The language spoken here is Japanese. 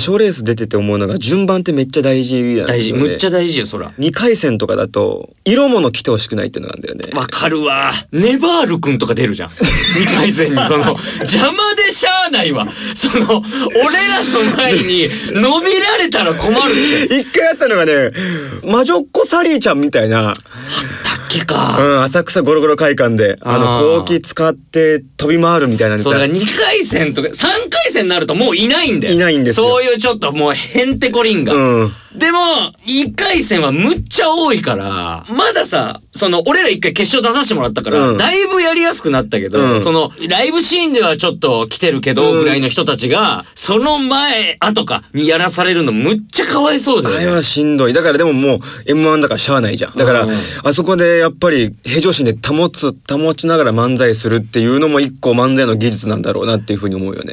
賞レース出てて思うのが順番ってめっちゃ大事なん。ですよ、ね、大事。むっちゃ大事よそら。2回戦とかだと色物着てほしくないっていうのがあるんだよねわかるわ。ネバールくんとか出るじゃん。2回戦に。その邪魔でしゃあないわ。その俺らの前に伸びられたら困るって。一回あったのがね魔女っ子サリーちゃんみたいなけか、うん、浅草ゴロゴロ会館であのほうき使って飛び回るみたいなそうだから2回戦とか3回戦になるともういないんだよ。いないんですよ。そういうちょっともうへんてこりんが、うんでも、1回戦はむっちゃ多いから、まださ、その、俺ら1回決勝出させてもらったから、うん。だいぶやりやすくなったけど、うん。その、ライブシーンではちょっと来てるけど、うん。ぐらいの人たちが、その前、後かにやらされるのむっちゃかわいそうだよね。あれはしんどい。だからでももう M1 だからしゃあないじゃん。だからうん。あそこでやっぱり平常心で保つ保ちながら漫才するっていうのも一個漫才の技術なんだろうなっていうふうに思うよね